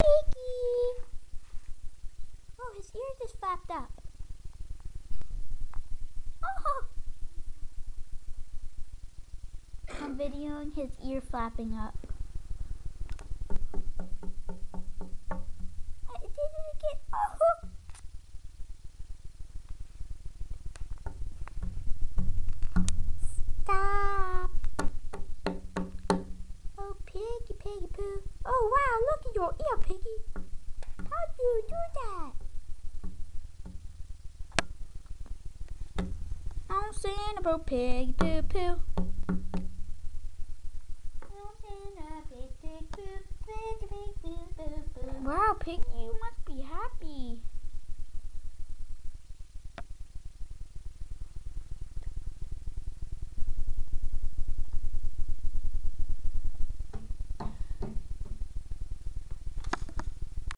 Piggy! Oh, his ear just flapped up. Oh! I'm videoing his ear flapping up. I did it again. Oh! Stop. You do that? I'm saying about piggy poo poo. Wow, piggy, you must be happy.